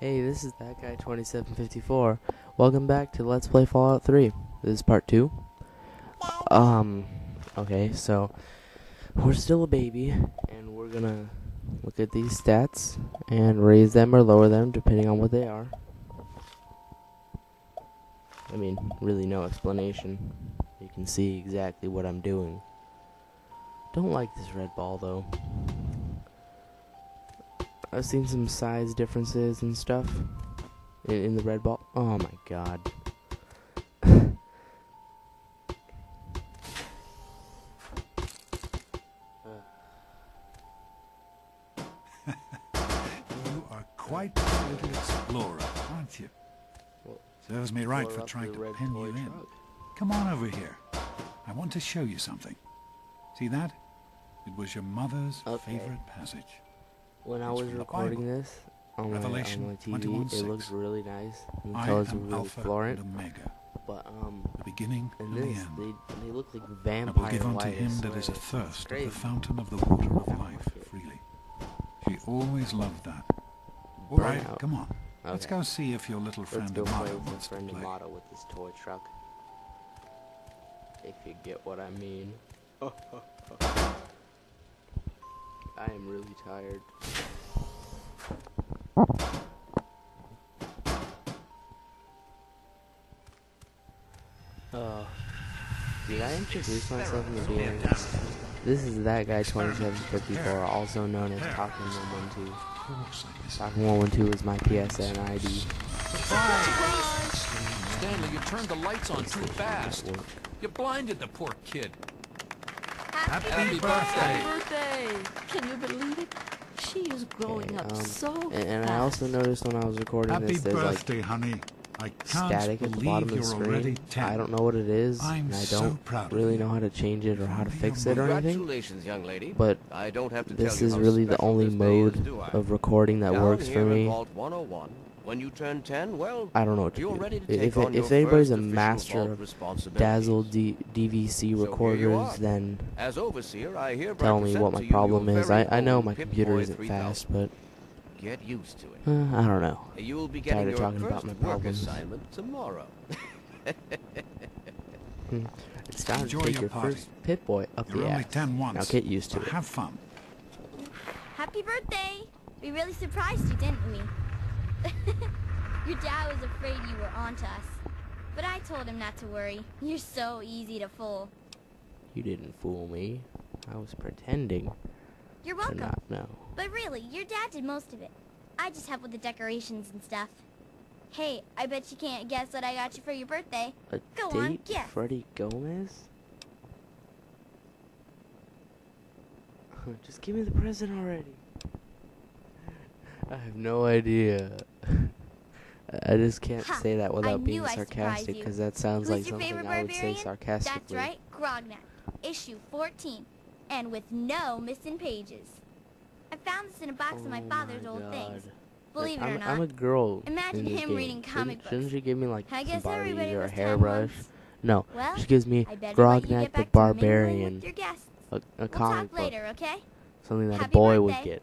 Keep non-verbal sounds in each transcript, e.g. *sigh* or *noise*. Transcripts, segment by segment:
Hey, this is that guy 2754. Welcome back to Let's Play Fallout 3. This is part 2. Um, okay, so we're still a baby and we're gonna look at these stats and raise them or lower them depending on what they are. I mean, really no explanation. You can see exactly what I'm doing. Don't like this red ball though. I've seen some size differences and stuff in, in the red ball. Oh my god. *laughs* You are quite a little explorer, aren't you? Well, Serves me right for trying to pin you in. truck. Come on over here. I want to show you something. See that? It was your mother's Okay. favorite passage. When I was recording this on my, on my TV, it looks really nice. You can I tell it's am really Alpha Florent, and Omega, but um, the beginning in and the end. they they look like I will give unto him that is swear. athirst of the fountain of the water of life freely. She always loved that. All right, Burnout. come on. Let's go see if your little Let's friend go play Amata with my wants to friend play. Amata with this toy truck. If you get what I mean. *laughs* I am really tired. Uh, did I introduce myself in the beginning? This is that guy 2754, also known as Talking 112. Of course I miss Talking 112 is my PSN ID. Stanley, you turned the lights on too fast. You blinded the poor kid. Happy Happy birthday! birthday! Can you believe it? She is growing Okay, up um, so And, and I also noticed when I was recording Happy this, there's like birthday, honey. I can't static at the bottom of the screen. I don't know what it is, I'm and I don't proud really know how to change it or how to fix it or anything. Congratulations, young lady. But I don't have to this tell is really the only mode is, of recording that Down works for me. Vault 101, when you turn 10, well, I don't know what to you're do. ready to If take it- on if your anybody's first a master of responsibilities. Dazzle D- DVC you recorders, are. then As overseer, I hereby tell me what my problem is. I, I know my computer isn't 3000. fast, but Get used to it. uh, I don't know. You'll be Tired getting of your talking about my work problems. assignment tomorrow. *laughs* It's time Enjoy to take your your party. first Pip-Boy up You're the only ass. 10 once. Now get used so to it. have fun. Happy birthday! We really surprised you, didn't we? *laughs* Your dad was afraid you were onto us. But I told him not to worry. You're so easy to fool. You didn't fool me. I was pretending You're to welcome. not know. But really, your dad did most of it. I just helped with the decorations and stuff. Hey, I bet you can't guess what I got you for your birthday. A Go date, on, guess. Freddie Gomez? *laughs* Just give me the present already. I have no idea. I just can't Ha, say that without being sarcastic because that sounds Who's like something I would say sarcastically. That's right, Grognak. Issue 14. And with no missing pages. I found this in a box of my Oh father's my old things. Believe it I'm, or not. I'm a girl. Imagine him game. reading Shouldn't- comic Shouldn't books. she give me like I some guess Barbies everybody or a hairbrush? No, Well, she gives me I better let you Grognak the back to mingling Barbarian, a, a We'll comic talk book, later, okay? something that a Happy boy would get.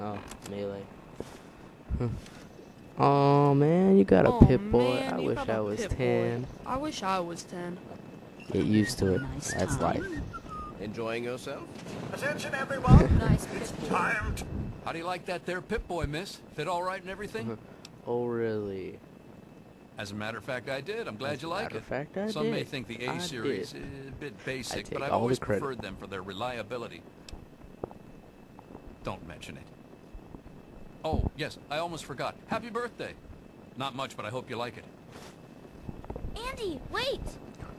Oh, melee. Huh. Oh man, you got a oh, Pip Boy. man, I wish I was Pip-Boy. ten. I wish I was 10. Get used to it. Nice That's time. life. Enjoying yourself? Attention, everyone! *laughs* Nice Pip-Boy. Time to How do you like that there Pip-Boy, miss? Fit all right and everything? Uh-huh. Oh really? As a matter of fact, I did. I'm glad As you like it. of fact, I Some may think the I A-Series did. is a bit basic, but I've all the always preferred them for their reliability. Don't mention it. Oh, yes, I almost forgot. Happy birthday. Not much, but I hope you like it. Andy, wait!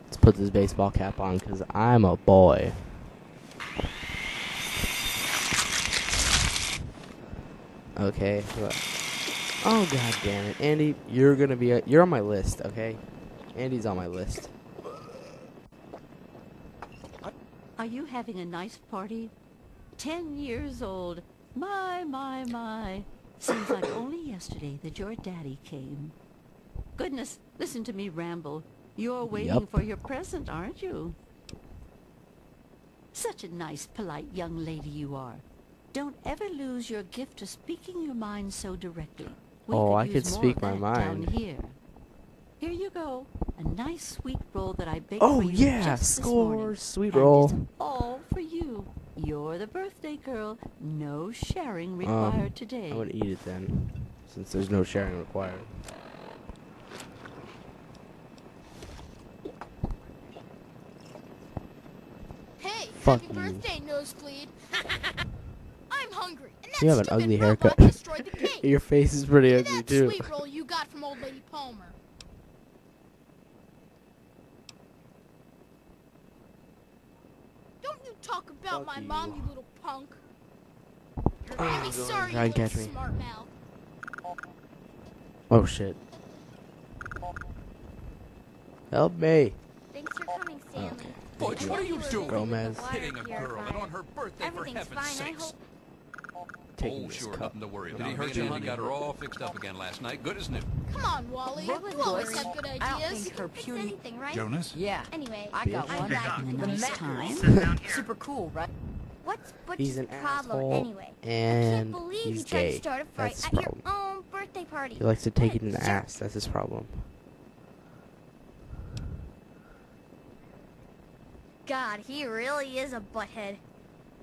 Let's put this baseball cap on because I'm a boy. Okay. Oh god damn it, Andy! You're gonna be a, you're on my list, okay? Andy's on my list. Are you having a nice party? Ten years old. My, my, my. Seems like only yesterday that your daddy came. Goodness, listen to me ramble. You're waiting Yup. for your present, aren't you? Such a nice, polite young lady you are. Don't ever lose your gift of speaking your mind so directly. We Oh, could I could speak my mind. Down here. Here you go. A nice sweet roll that I baked Oh for you yeah, just this morning. score, sweet And roll. All for you. You're the birthday girl. No sharing Um, required today. I'm gonna eat it then, since there's no sharing required. Hey, Fuck happy you. birthday, Nosebleed. *laughs* I'm hungry. And that You have an stupid ugly haircut. the *laughs* cake. Your face is pretty Give ugly that too. sweet roll you got from old lady Palmer. Don't you talk about Fuck my you. mom, you little punk. You're Oh, gonna be go sorry, you little smart mouth. Oh shit. Help me. Thanks for coming, Stanley. Oh, okay. Butch, what are you doing? Gomez. Hitting a girl and on her birthday Everything's for heaven's fine, sakes. Hope. Taking oh, this sure, cup. nothing to worry Did he hurt you, and Andy honey? got her all fixed up again last night, good as new. Come on, Wally. That was You always have good I don't ideas. think her puny anything, right? Jonas? Yeah, Anyway, I got one. I'm Having glad a you nice time. Super cool, right? What's He's Butch's an problem asshole anyway? I can't believe he's you tried gay. to start a fight That's at his your own birthday party. He likes to take What it in the ass. That's his problem. God, he really is a butthead.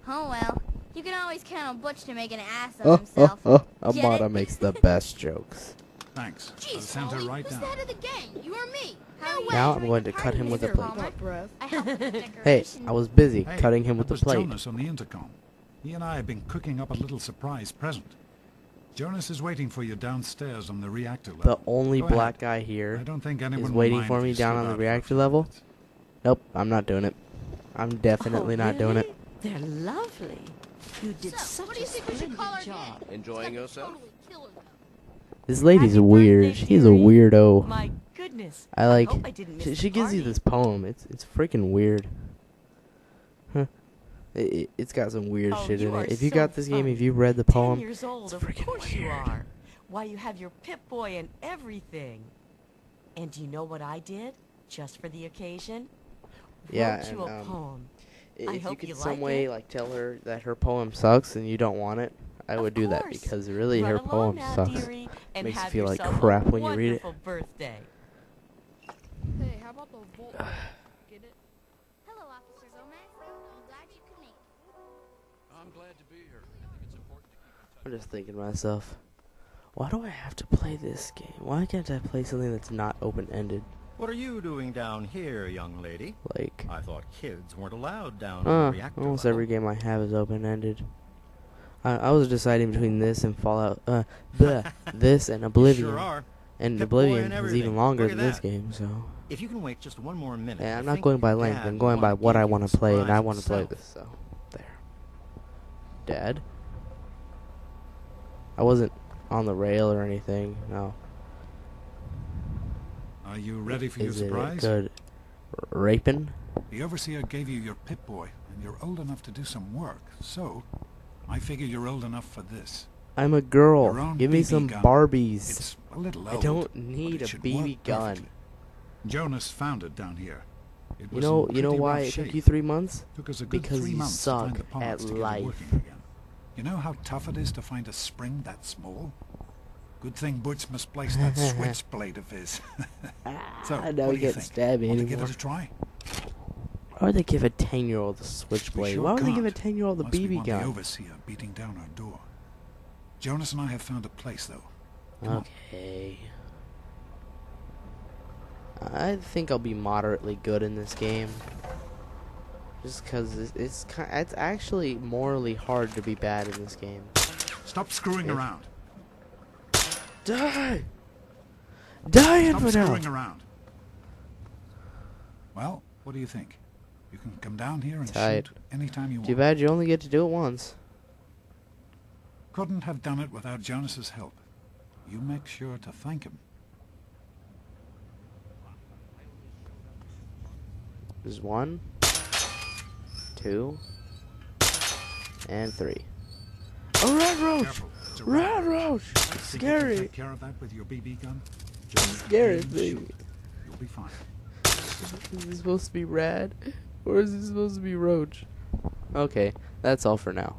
Oh well, you can always count on Butch to make an ass of Oh, *laughs* oh, himself. oh. *laughs* Get Amata makes the *laughs* best jokes. Thanks. I'll Jeez, send her right who's down. the head of the gang? You or me? How No are you way. Now I'm going to cut party, him with a plate. Palmer? I helped with the Hey. I was busy Hey, cutting him with that the was plate. Jonas on the intercom. He and I have been cooking up a little surprise present. Jonas is waiting for you downstairs on the reactor level. The only Go ahead. black guy I don't think anyone will waiting for me down on the out for a reactor level? Nope, I'm not doing it. I'm definitely oh, not doing it. They're lovely. You did So, such what do you a think we should splendid call job. gang? Enjoying yourself? Totally kill her, though. This lady's weird. birthday, She's a weirdo. My goodness. I like. hope I didn't miss she she gives you this poem. It's it's freaking weird. Huh. It, it, it's got some weird Oh, shit in it. If you so got this game, funny. if you read the Ten poem, years old, it's of freaking course you are. Why, you have your Pip-Boy and everything. And do you know what I did? Just for the occasion? Yeah, Wrote you and, a um, poem. I- I if you could you some like way it. like tell her that her poem sucks and you don't want it, I Of would do that because really Run her along poem now, sucks. dearie, and Makes you feel like crap when you read it. birthday. Hey, how about the Vault? *sighs* Get it? Hello, Officer Gomez. I'm glad you could make it. I'm glad to be here. I think it's important to keep in touch. I'm just thinking to myself, why do I have to play this game? Why can't I play something that's not open ended? What are you doing down here, young lady? Like, I thought kids weren't allowed down uh, reactor almost level. every game I have is open ended. I, I was deciding between this and Fallout, uh, bleh, *laughs* this and Oblivion. Sure are. And Oblivion and is even longer than this game, so. If you can wait just one more minute. Yeah, I'm not going by length. I'm going by what I want to play, and I want to play this, so. There. Dad? I wasn't on the rail or anything, no. Are you ready for your Is it surprise? good raping? The Overseer gave you your Pip-Boy, and you're old enough to do some work, so I figure you're old enough for this. I'm a girl. Give me some gun. Barbies. It's a little I don't need a BB gun. Jonas found it down here. It You know, you know why it took you three months? Took us a good Because three you months suck to find the at life. working again. You know how tough it is to find a spring that small? Good thing Butch misplaced that *laughs* switchblade of his. *laughs* so, Ah, now what we do you can't think? stab me Want to give it a try? Why would they give a 10 year old a switchblade? sure Why wouldn't they give a 10 year old a unless we BB want the? Overseer beating down our door. Jonas and I have found a place, though. Come on. Okay. I think I'll be moderately good in this game. Just because it's, it's, it's actually morally hard to be bad in this game. Stop screwing around. Die! Die, Stop infidel! screwing around. Well, what do you think? You can come down here and Tight. shoot anytime you want. Too bad you only get to do it once. Couldn't have done it without Jonas's help. You make sure to thank him. There's one, two, and three. A red roach! Careful. It's a rat. roach! Think you can Scary! take care of that with your BB gun? Just Scary aim thing. You'll be fine. Is this supposed to be rad? Or is this supposed to be roach? Okay, that's all for now.